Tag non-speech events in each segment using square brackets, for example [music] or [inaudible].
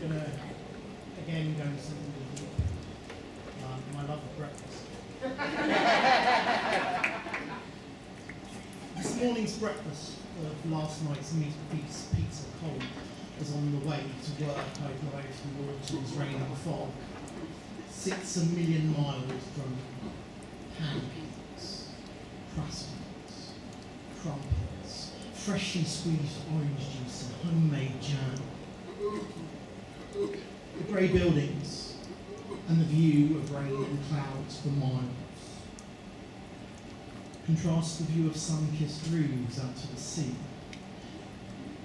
going to, again, go to something really deep. Um, my love of breakfast. [laughs] this morning's breakfast of last night's meat piece, pizza cold was on the way to work. I drove from Lawton's rain and fog. Six a million miles from pancakes, croissants, crumpets, freshly squeezed orange juice and homemade grey buildings and the view of rain and clouds for miles. Contrast the view of sun-kissed roofs out to the sea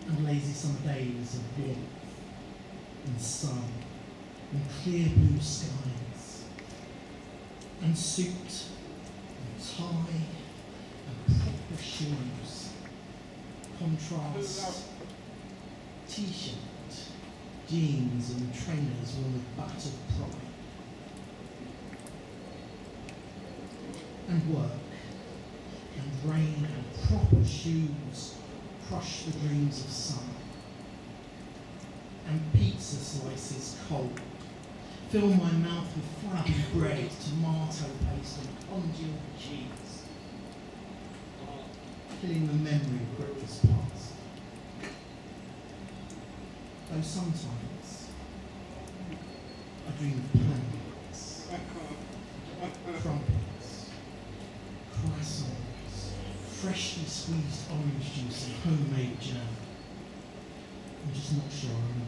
and lazy summer days of warmth and sun and clear blue skies and suit and tie and proper shoes. Contrast t-shirt, jeans and trainers worn with battered pride and work and rain and proper shoes crush the dreams of summer. And pizza slices cold fill my mouth with flabby bread, tomato paste and congealed cheese, killing the memory of breakfast. Though sometimes I dream of pancakes, crumpets, croissants, freshly squeezed orange juice and homemade jam. I'm just not sure I'm